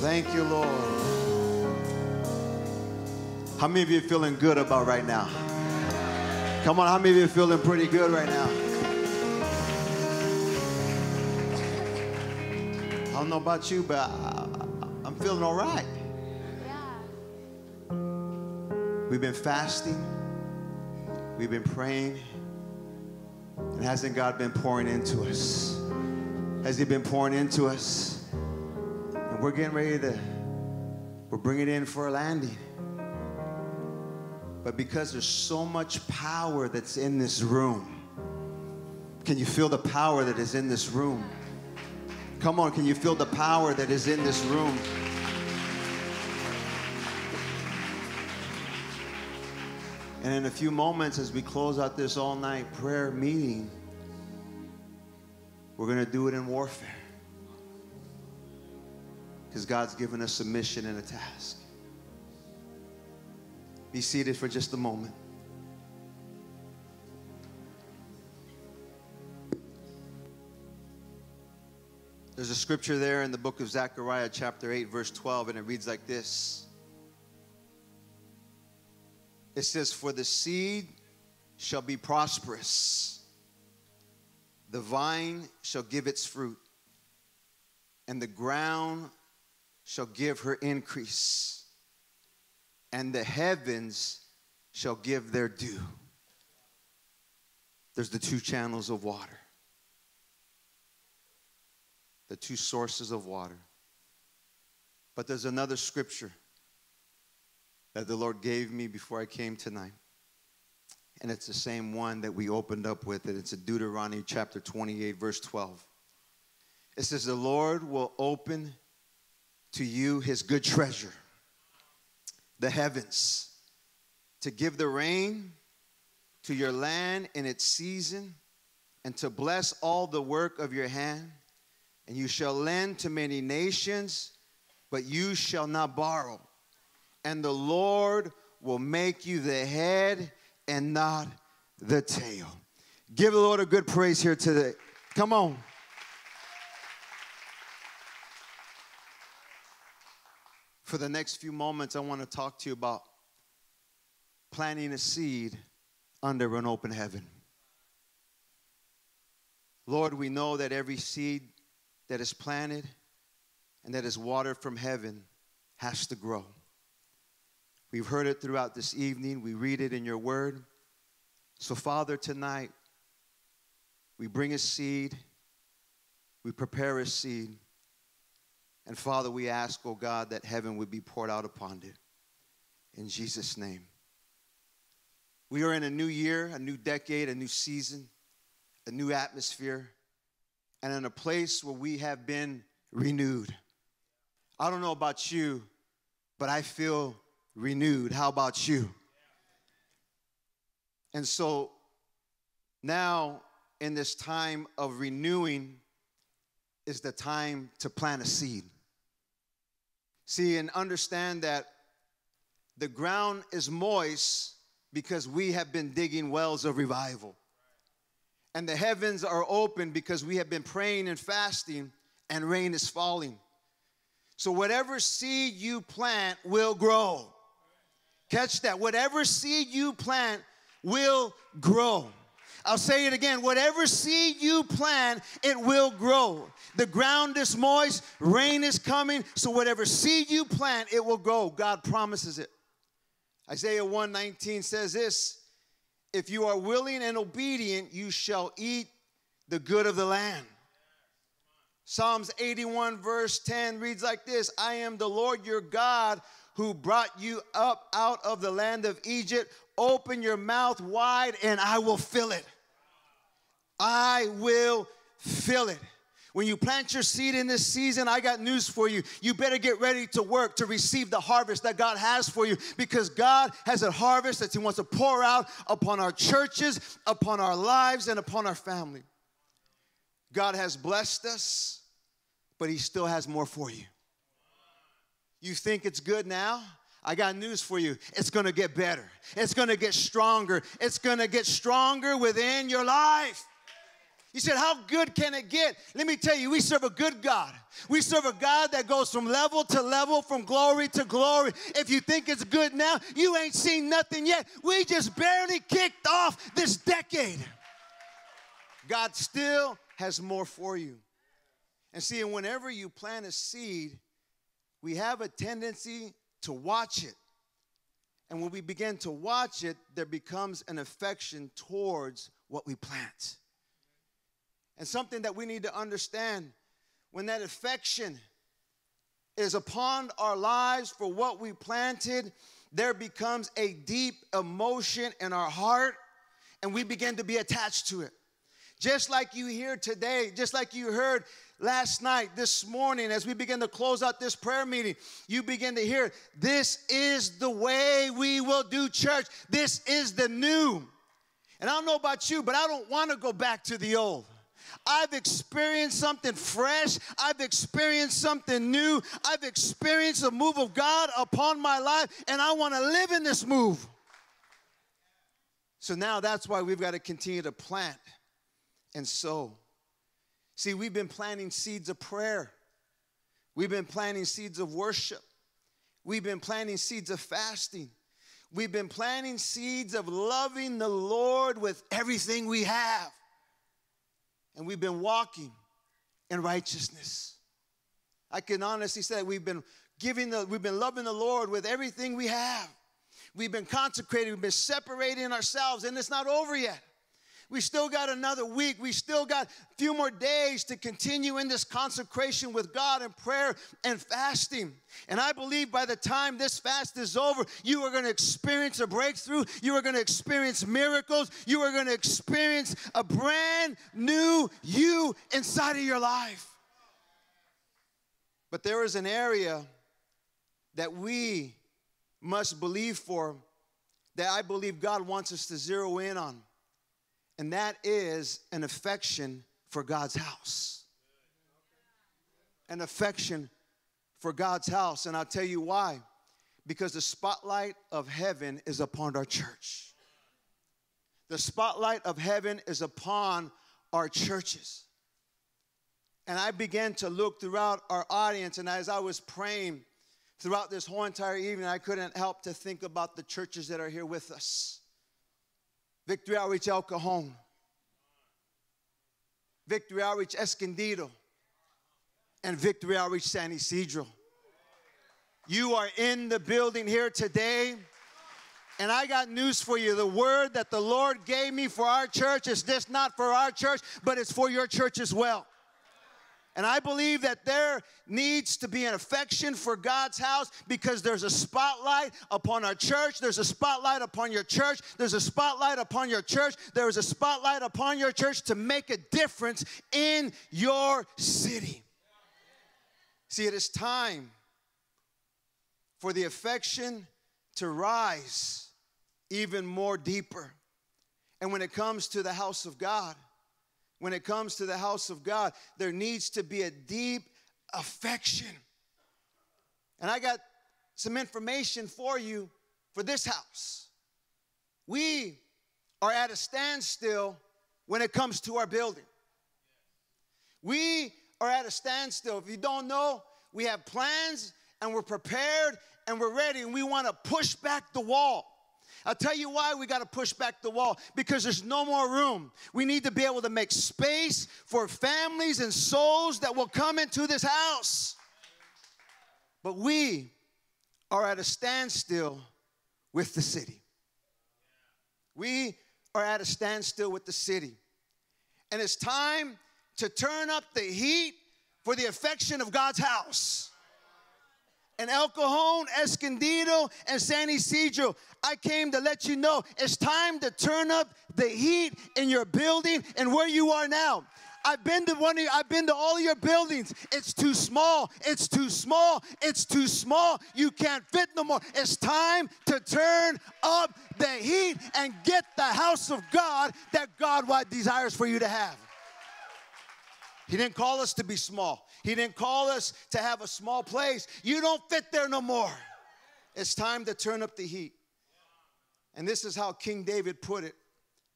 Thank you, Lord. How many of you are feeling good about right now? Come on, how many of you are feeling pretty good right now? I don't know about you, but I, am feeling all right. Yeah. We've been fasting, we've been praying, and hasn't God been pouring into us? Has He been pouring into us? We're getting ready to, we're bringing in for a landing. But because there's so much power that's in this room, can you feel the power that is in this room? Come on, can you feel the power that is in this room? And in a few moments, as we close out this all night prayer meeting, we're going to do it in warfare. Because God's given us a mission and a task. Be seated for just a moment. There's a scripture there in the book of Zechariah, chapter 8, verse 12, and it reads like this It says, For the seed shall be prosperous, the vine shall give its fruit, and the ground shall give her increase and the heavens shall give their due. There's the two channels of water, the two sources of water. But there's another scripture that the Lord gave me before I came tonight. And it's the same one that we opened up with, and it's in Deuteronomy chapter 28, verse 12. It says, The Lord will open to you his good treasure the heavens to give the rain to your land in its season and to bless all the work of your hand. And you shall lend to many nations, but you shall not borrow. And the Lord will make you the head and not the tail. Give the Lord a good praise here today. Come on. For the next few moments, I want to talk to you about planting a seed under an open heaven. Lord, we know that every seed that is planted and that is watered from heaven has to grow. We've heard it throughout this evening. We read it in your word. So, Father, tonight, we bring a seed, we prepare a seed, and Father, we ask, oh God, that heaven would be poured out upon it. In Jesus' name. We are in a new year, a new decade, a new season, a new atmosphere, and in a place where we have been renewed. I don't know about you, but I feel renewed. How about you? And so now, in this time of renewing, is the time to plant a seed. See, and understand that the ground is moist because we have been digging wells of revival. And the heavens are open because we have been praying and fasting, and rain is falling. So, whatever seed you plant will grow. Catch that. Whatever seed you plant will grow. I'll say it again. Whatever seed you plant, it will grow. The ground is moist, rain is coming, so whatever seed you plant, it will grow. God promises it. Isaiah 119 says this If you are willing and obedient, you shall eat the good of the land. Psalms 81, verse 10 reads like this I am the Lord your God who brought you up out of the land of Egypt. Open your mouth wide and I will fill it. I will fill it. When you plant your seed in this season, I got news for you. You better get ready to work to receive the harvest that God has for you because God has a harvest that He wants to pour out upon our churches, upon our lives, and upon our family. God has blessed us, but He still has more for you. You think it's good now? I got news for you. It's gonna get better. It's gonna get stronger. It's gonna get stronger within your life. You said, How good can it get? Let me tell you, we serve a good God. We serve a God that goes from level to level, from glory to glory. If you think it's good now, you ain't seen nothing yet. We just barely kicked off this decade. God still has more for you. And see, whenever you plant a seed, we have a tendency to watch it. And when we begin to watch it, there becomes an affection towards what we plant. And something that we need to understand when that affection is upon our lives for what we planted, there becomes a deep emotion in our heart, and we begin to be attached to it. Just like you hear today, just like you heard last night, this morning, as we begin to close out this prayer meeting, you begin to hear this is the way we will do church. This is the new. And I don't know about you, but I don't want to go back to the old. I've experienced something fresh. I've experienced something new. I've experienced a move of God upon my life, and I want to live in this move. So now that's why we've got to continue to plant and sow. See, we've been planting seeds of prayer, we've been planting seeds of worship, we've been planting seeds of fasting. We've been planting seeds of loving the Lord with everything we have and we've been walking in righteousness. I can honestly say we've been giving the, we've been loving the Lord with everything we have. We've been consecrating, we've been separating ourselves, and it's not over yet. We still got another week. We still got a few more days to continue in this consecration with God and prayer and fasting. And I believe by the time this fast is over, you are going to experience a breakthrough. You are going to experience miracles. You are going to experience a brand new you inside of your life. But there is an area that we must believe for that I believe God wants us to zero in on and that is an affection for God's house. An affection for God's house. And I'll tell you why. Because the spotlight of heaven is upon our church. The spotlight of heaven is upon our churches. And I began to look throughout our audience, and as I was praying throughout this whole entire evening, I couldn't help to think about the churches that are here with us. Victory Outreach El Cajon, Victory Outreach Escondido, and Victory Outreach San Ysidro. You are in the building here today. And I got news for you. The word that the Lord gave me for our church is this not for our church, but it's for your church as well. And I believe that there needs to be an affection for God's house because there's a spotlight upon our church. There's a spotlight upon your church. There's a spotlight upon your church. There is a spotlight upon your church to make a difference in your city. See, it is time for the affection to rise even more deeper. And when it comes to the house of God, when it comes to the house of God, there needs to be a deep affection. And I got some information for you for this house. We are at a standstill when it comes to our building. We are at a standstill. If you don't know, we have plans and we're prepared and we're ready and we want to push back the wall. I'll tell you why we got to push back the wall because there's no more room. We need to be able to make space for families and souls that will come into this house. But we are at a standstill with the city. We are at a standstill with the city. And it's time to turn up the heat for the affection of God's house. And El Cajon, Escondido, and San Ysidro. I came to let you know it's time to turn up the heat in your building and where you are now. I've been to one of your, I've been to all your buildings. It's too small. It's too small. It's too small. You can't fit no more. It's time to turn up the heat and get the house of God that God desires for you to have. He didn't call us to be small. He didn't call us to have a small place. You don't fit there no more. It's time to turn up the heat. And this is how King David put it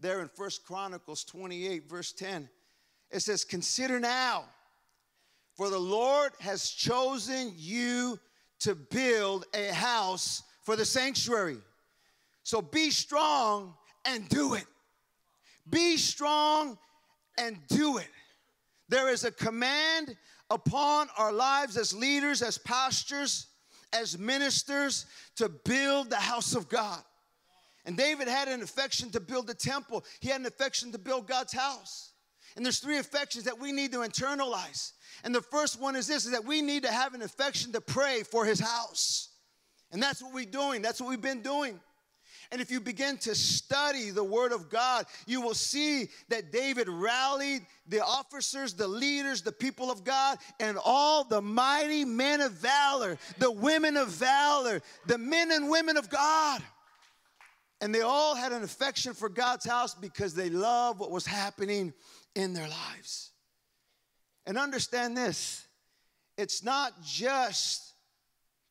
there in First Chronicles 28, verse 10. It says, Consider now, for the Lord has chosen you to build a house for the sanctuary. So be strong and do it. Be strong and do it. There is a command upon our lives as leaders, as pastors, as ministers to build the house of God. And David had an affection to build the temple, he had an affection to build God's house. And there's three affections that we need to internalize. And the first one is this is that we need to have an affection to pray for his house. And that's what we're doing. That's what we've been doing. And if you begin to study the Word of God, you will see that David rallied the officers, the leaders, the people of God, and all the mighty men of valor, the women of valor, the men and women of God. And they all had an affection for God's house because they loved what was happening in their lives. And understand this it's not just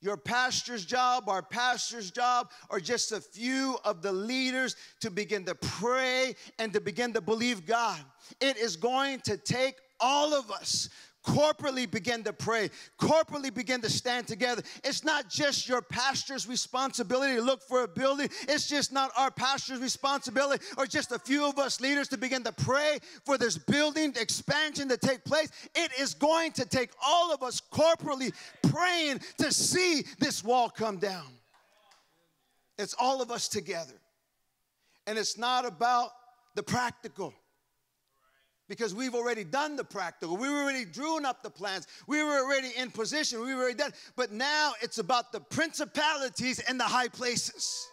your pastor's job, our pastor's job, or just a few of the leaders to begin to pray and to begin to believe God. It is going to take all of us corporately begin to pray, corporately begin to stand together. It's not just your pastor's responsibility to look for a building, it's just not our pastor's responsibility or just a few of us leaders to begin to pray for this building expansion to take place. It is going to take all of us corporately praying to see this wall come down. It's all of us together. And it's not about the practical because we've already done the practical. We were already drawn up the plans. We were already in position. We were already done. But now it's about the principalities and the high places.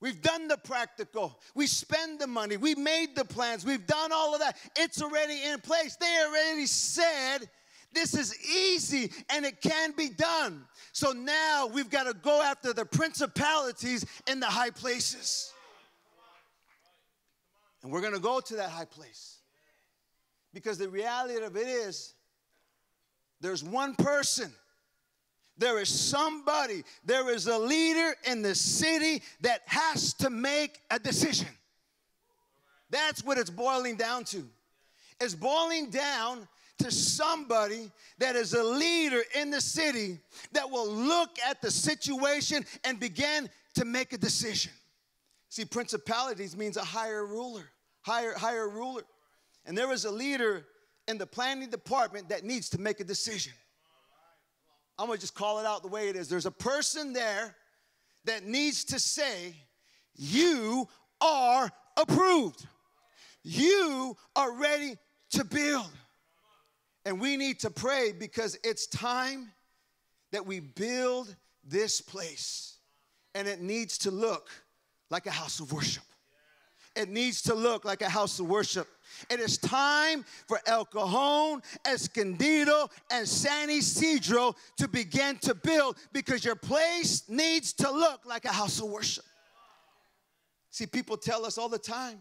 We've done the practical. We spend the money. We made the plans. We've done all of that. It's already in place. They already said this is easy and it can be done. So now we've got to go after the principalities in the high places. And we're going to go to that high place. Because the reality of it is, there's one person, there is somebody, there is a leader in the city that has to make a decision. That's what it's boiling down to. It's boiling down to somebody that is a leader in the city that will look at the situation and begin to make a decision. See, principalities means a higher ruler higher, higher ruler. And there is a leader in the planning department that needs to make a decision. I'm gonna just call it out the way it is. There's a person there that needs to say, You are approved. You are ready to build. And we need to pray because it's time that we build this place. And it needs to look like a house of worship it needs to look like a house of worship. It is time for El Cajon, Escondido, and San Ysidro to begin to build because your place needs to look like a house of worship. See, people tell us all the time,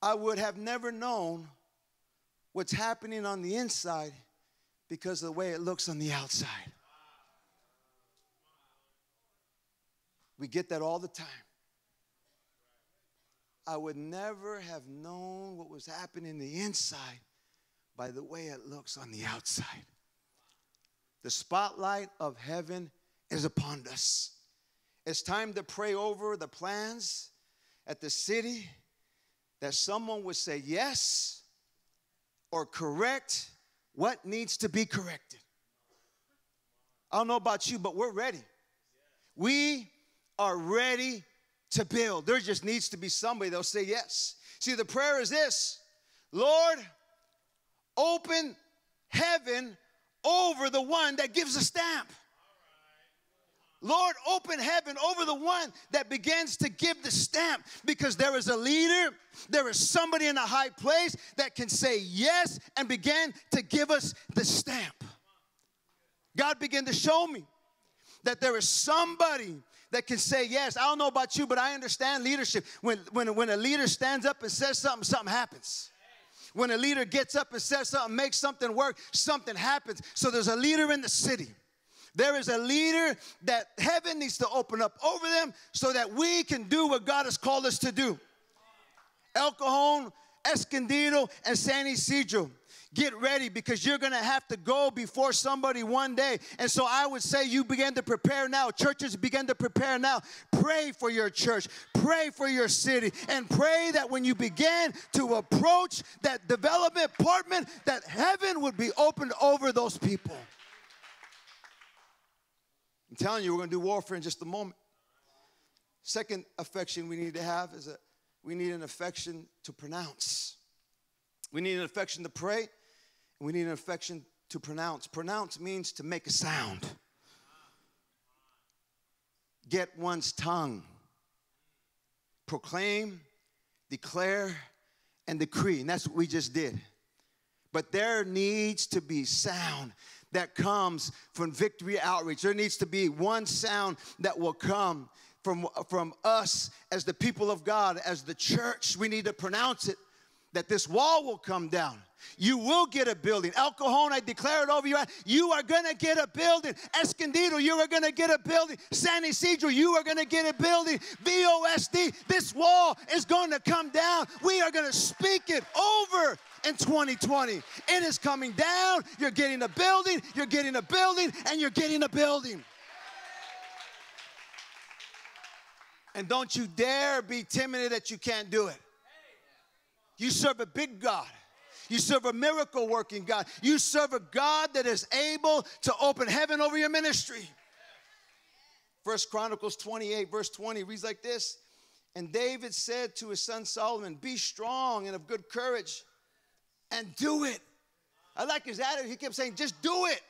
I would have never known what's happening on the inside because of the way it looks on the outside. We get that all the time. I would never have known what was happening in the inside by the way it looks on the outside. The spotlight of heaven is upon us. It's time to pray over the plans at the city that someone would say yes or correct what needs to be corrected. I don't know about you, but we're ready. We are ready to build. There just needs to be somebody that'll say yes. See, the prayer is this Lord, open heaven over the one that gives a stamp. Lord, open heaven over the one that begins to give the stamp because there is a leader, there is somebody in a high place that can say yes and begin to give us the stamp. God began to show me that there is somebody that can say yes. I don't know about you, but I understand leadership. When, when, when a leader stands up and says something, something happens. When a leader gets up and says something, makes something work, something happens. So there's a leader in the city. There is a leader that heaven needs to open up over them so that we can do what God has called us to do. El Cajon, Escondido, and San Ysidro. Get ready because you're going to have to go before somebody one day. And so I would say you begin to prepare now. Churches begin to prepare now. Pray for your church, pray for your city, and pray that when you begin to approach that development apartment, that heaven would be opened over those people. I'm telling you, we're going to do warfare in just a moment. Second affection we need to have is that we need an affection to pronounce. We need an affection to pray, we need an affection to pronounce. Pronounce means to make a sound, get one's tongue, proclaim, declare, and decree. And that's what we just did. But there needs to be sound that comes from Victory Outreach. There needs to be one sound that will come from, from us as the people of God, as the church. We need to pronounce it that this wall will come down. You will get a building. El Cajon, I declare it over you. You are going to get a building. Escondido, you are going to get a building. San Ysidro, you are going to get a building. VOSD, this wall is going to come down. We are going to speak it over in 2020. It is coming down. You're getting a building, you're getting a building, and you're getting a building. And don't you dare be timid that you can't do it. You serve a big God. You serve a miracle working God. You serve a God that is able to open heaven over your ministry. First Chronicles 28, verse 20 reads like this And David said to his son Solomon, Be strong and of good courage and do it. I like his attitude. He kept saying, just do it.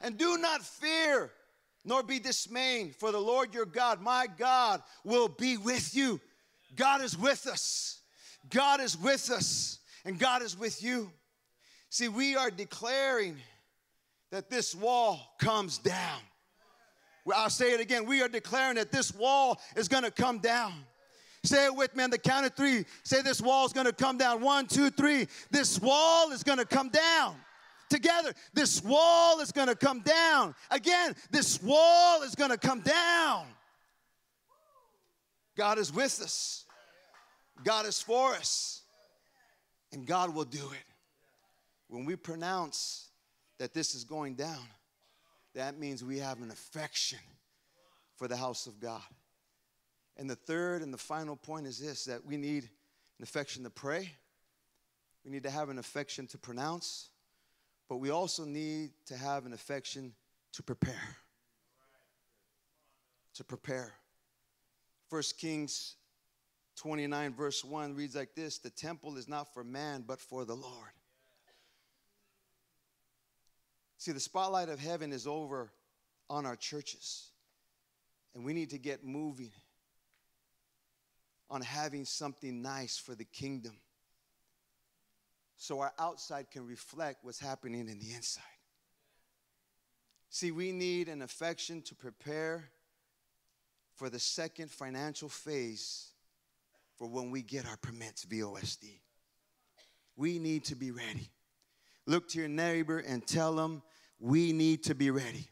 And do not fear, nor be dismayed, for the Lord your God, my God, will be with you. God is with us. God is with us, and God is with you. See, we are declaring that this wall comes down. I'll say it again. We are declaring that this wall is going to come down. Say it with me on the count of three. Say this wall is going to come down. One, two, three. This wall is going to come down. Together, this wall is going to come down. Again, this wall is going to come down. God is with us. God is for us. And God will do it. When we pronounce that this is going down, that means we have an affection for the house of God. And the third and the final point is this that we need an affection to pray, we need to have an affection to pronounce, but we also need to have an affection to prepare. To prepare. First Kings 29, verse 1 reads like this The temple is not for man, but for the Lord. See, the spotlight of heaven is over on our churches, and we need to get moving on having something nice for the kingdom so our outside can reflect what's happening in the inside. See, we need an affection to prepare for the second financial phase for when we get our permits, VOSD. We need to be ready. Look to your neighbor and tell them we need to be ready.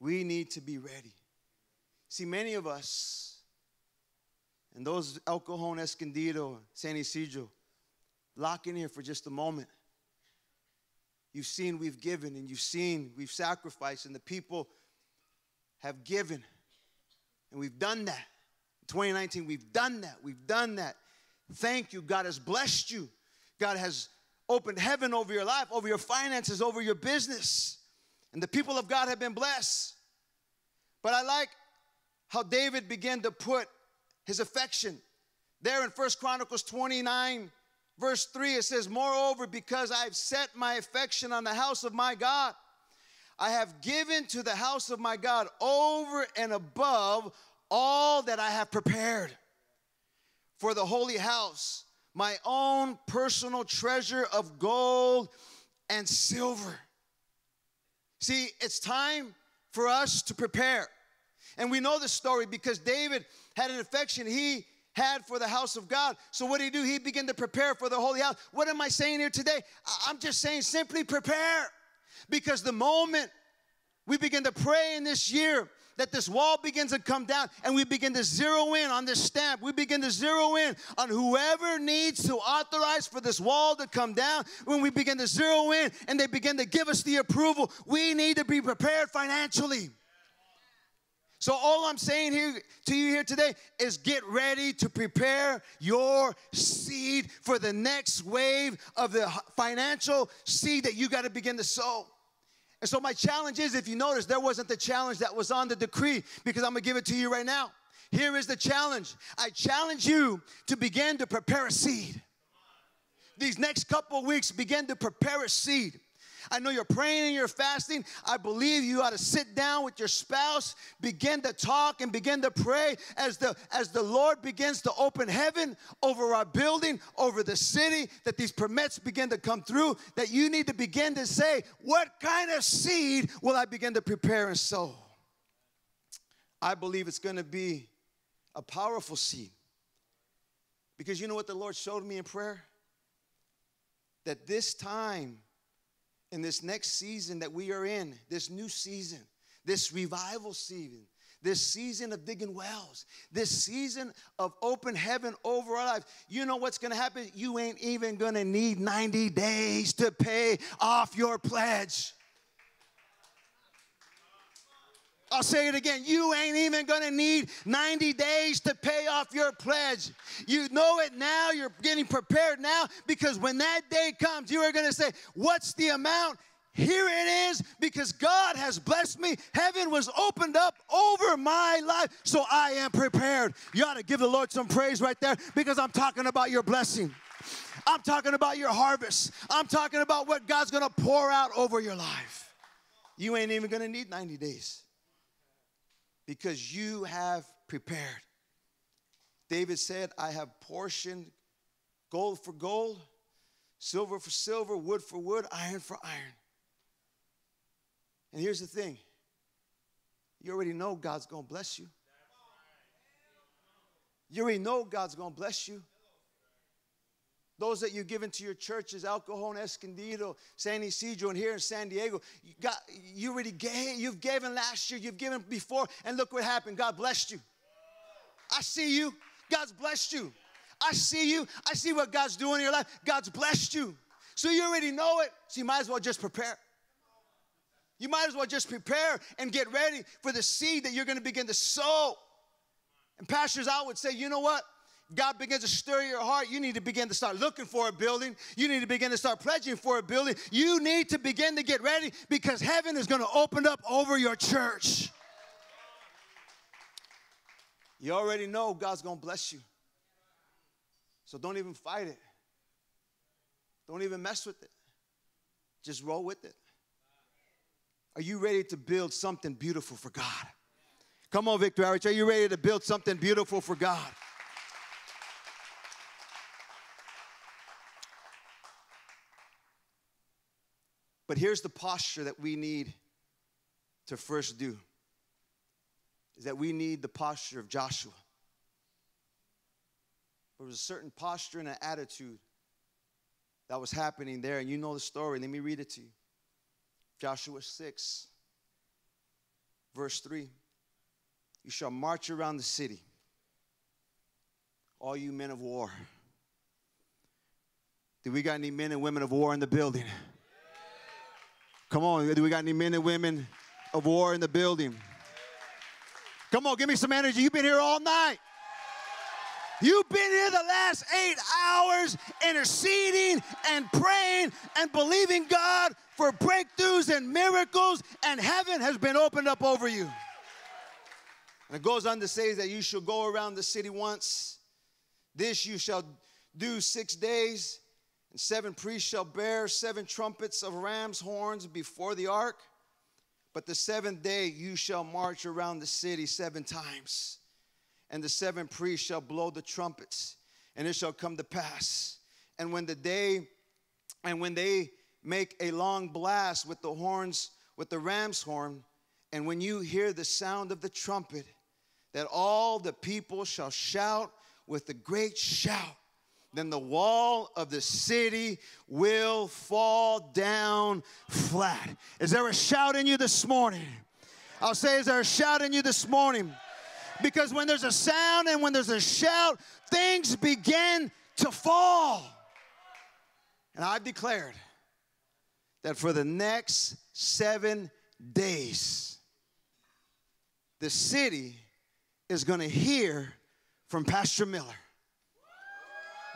We need to be ready. See, many of us, and those El Cajon, Escondido, San Ysidro, lock in here for just a moment. You've seen we've given, and you've seen we've sacrificed, and the people have given. And we've done that. In 2019, we've done that. We've done that. Thank you. God has blessed you. God has opened heaven over your life, over your finances, over your business. And the people of God have been blessed. But I like how David began to put his affection. There in First Chronicles 29, verse 3, it says, Moreover, because I've set my affection on the house of my God, I have given to the house of my God over and above all that I have prepared for the holy house, my own personal treasure of gold and silver. See, it's time for us to prepare. And we know the story because David had an affection he had for the house of God. So what did he do? He began to prepare for the holy house. What am I saying here today? I'm just saying simply prepare. Because the moment we begin to pray in this year that this wall begins to come down and we begin to zero in on this stamp. We begin to zero in on whoever needs to authorize for this wall to come down. When we begin to zero in and they begin to give us the approval, we need to be prepared financially. So, all I'm saying here to you here today is get ready to prepare your seed for the next wave of the financial seed that you got to begin to sow. And so, my challenge is if you notice, there wasn't the challenge that was on the decree because I'm gonna give it to you right now. Here is the challenge I challenge you to begin to prepare a seed. These next couple weeks, begin to prepare a seed. I know you're praying and you're fasting. I believe you ought to sit down with your spouse, begin to talk and begin to pray as the as the Lord begins to open heaven over our building, over the city, that these permits begin to come through, that you need to begin to say, what kind of seed will I begin to prepare and sow? I believe it's going to be a powerful seed. Because you know what the Lord showed me in prayer? That this time in this next season that we are in, this new season, this revival season, this season of digging wells, this season of open heaven over our lives, you know what's gonna happen? You ain't even gonna need 90 days to pay off your pledge. I'll say it again. You ain't even gonna need 90 days to pay off your pledge. You know it now, you're getting prepared now, because when that day comes, you are gonna say, What's the amount? Here it is because God has blessed me. Heaven was opened up over my life, so I am prepared. You ought to give the Lord some praise right there because I'm talking about your blessing. I'm talking about your harvest. I'm talking about what God's gonna pour out over your life. You ain't even gonna need 90 days because you have prepared. David said, I have portioned gold for gold, silver for silver, wood for wood, iron for iron. And here's the thing you already know God's gonna bless you. You already know God's gonna bless you. Those that you've given to your churches, El Cajon, Escondido, San Ysidro, and here in San Diego, you, got, you already gave, you've given last year, you've given before, and look what happened. God blessed you. I see you. God's blessed you. I see you. I see what God's doing in your life. God's blessed you. So you already know it. So you might as well just prepare. You might as well just prepare and get ready for the seed that you're going to begin to sow. And pastors, I would say, you know what? God begins to stir your heart, you need to begin to start looking for a building. You need to begin to start pledging for a building. You need to begin to get ready because heaven is going to open up over your church. You already know God's going to bless you. So don't even fight it. Don't even mess with it. Just roll with it. Are you ready to build something beautiful for God? Come on, Victory Outreach. Are you ready to build something beautiful for God? But here's the posture that we need to first do is that we need the posture of Joshua. There was a certain posture and an attitude that was happening there, and you know the story. Let me read it to you. Joshua 6, verse 3. You shall march around the city, all you men of war. Do we got any men and women of war in the building? Come on, do we got any men and women of war in the building? Come on, give me some energy. You've been here all night. You've been here the last eight hours interceding and praying and believing God for breakthroughs and miracles, and heaven has been opened up over you. And it goes on to say that you shall go around the city once. This you shall do six days, And seven priests shall bear seven trumpets of ram's horns before the ark. But the seventh day you shall march around the city seven times. And the seven priests shall blow the trumpets. And it shall come to pass. And when the day, and when they make a long blast with the horns, with the ram's horn, and when you hear the sound of the trumpet, that all the people shall shout with a great shout then the wall of the city will fall down flat. Is there a shout in you this morning? I'll say, is there a shout in you this morning? Because when there's a sound and when there's a shout, things begin to fall. And I've declared that for the next seven days, the city is going to hear from Pastor Miller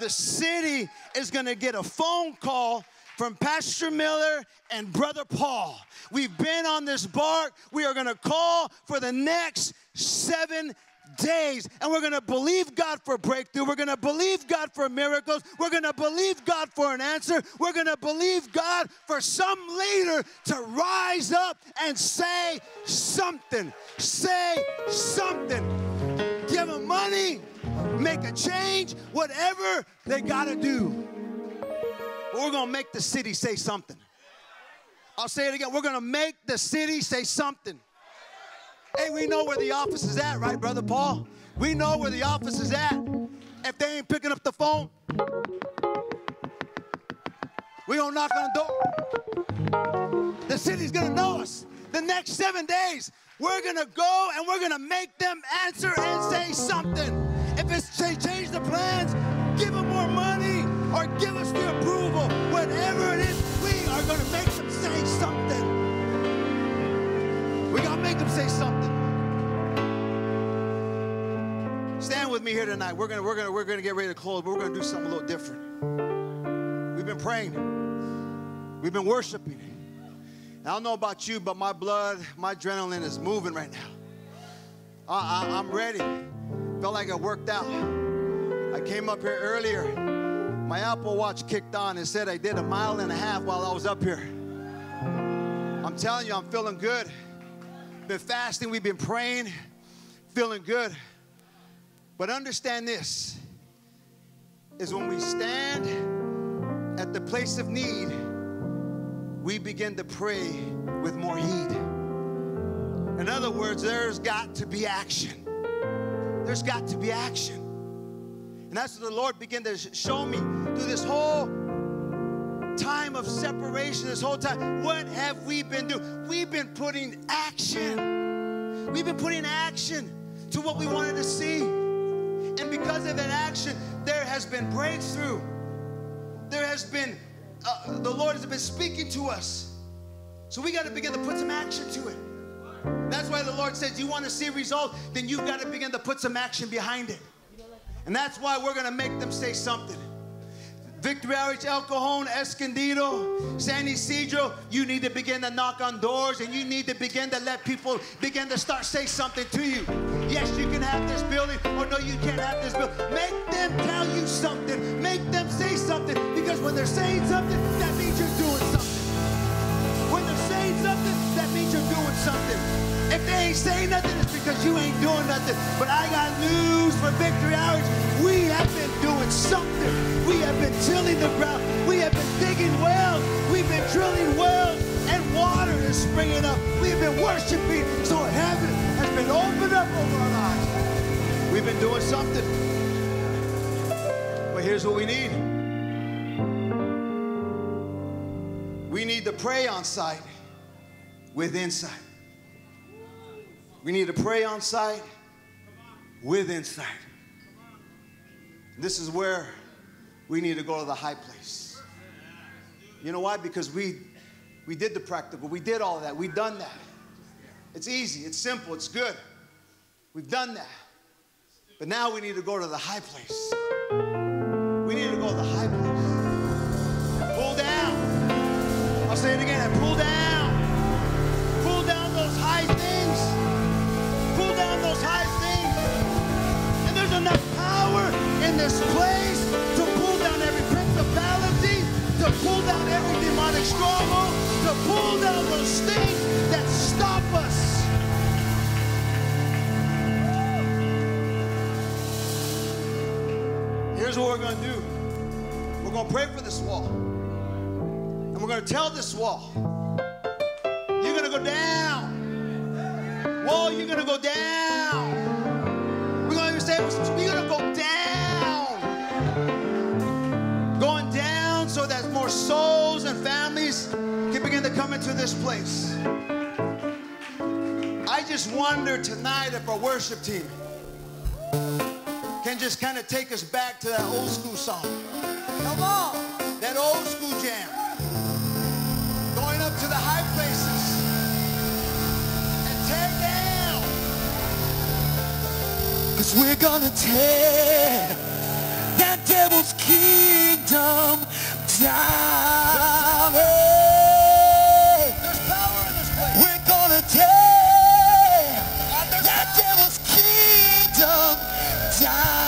the city is going to get a phone call from Pastor Miller and Brother Paul. We've been on this bark. We are going to call for the next seven days and we're going to believe God for breakthrough. We're going to believe God for miracles. We're going to believe God for an answer. We're going to believe God for some leader to rise up and say something. Say something. Give him money make a change, whatever they got to do. We're going to make the city say something. I'll say it again. We're going to make the city say something. Hey, we know where the office is at, right, Brother Paul? We know where the office is at. If they ain't picking up the phone, we gonna knock on the door. The city's gonna know us. The next seven days, we're gonna go and we're gonna make them answer and say something. It's change the plans, give them more money, or give us the approval. Whatever it is, we are going to make them say something. We got to make them say something. Stand with me here tonight. We're gonna, we're gonna, we're gonna get ready to close, but we're gonna do something a little different. We've been praying. We've been worshiping. I don't know about you, but my blood, my adrenaline is moving right now. I, I, I'm ready. Felt like I worked out. I came up here earlier. My Apple Watch kicked on and said I did a mile and a half while I was up here. I'm telling you, I'm feeling good. Been fasting, we've been praying, feeling good. But understand this is when we stand at the place of need, we begin to pray with more heed. In other words, there's got to be action there's got to be action. And that's what the Lord began to show me through this whole time of separation, this whole time. What have we been doing? We've been putting action. We've been putting action to what we wanted to see. And because of that action, there has been breakthrough. There has been, uh, the Lord has been speaking to us. So we got to begin to put some action to it. That's why the Lord says, You want to see results? Then you've got to begin to put some action behind it. And that's why we're going to make them say something. Victory Outreach, El Cajon, Escondido, San Ysidro, you need to begin to knock on doors and you need to begin to let people begin to start say something to you. Yes, you can have this building, or no, you can't have this building. Make them tell you something. Make them say something because when they're saying something, that means you're doing something. When they're saying something, you're doing something. If they ain't saying nothing, it's because you ain't doing nothing. But I got news for Victory Outreach. We have been doing something. We have been tilling the ground. We have been digging wells. We've been drilling wells, and water is springing up. We've been worshiping, so heaven has been opened up over our lives. We've been doing something. But here's what we need. We need to pray on site with insight. We need to pray on sight with insight. This is where we need to go to the high place. You know why? Because we we did the practical. We did all that. We've done that. It's easy, it's simple, it's good. We've done that. But now we need to go to the high place. We need to go to the high place. Pull down. I'll say it again. Pull down. in this place to pull down every principality, to pull down every demonic stronghold, to pull down those things that stop us. Here's what we're going to do we're going to pray for this wall, and we're going to tell this wall, you're going to go down. Wall, you're going to go down. Into this place. I just wonder tonight if our worship team can just kind of take us back to that old school song. Come on. That old school jam. Going up to the high places and tear down. Cause we're gonna tear that devil's kingdom down. Tear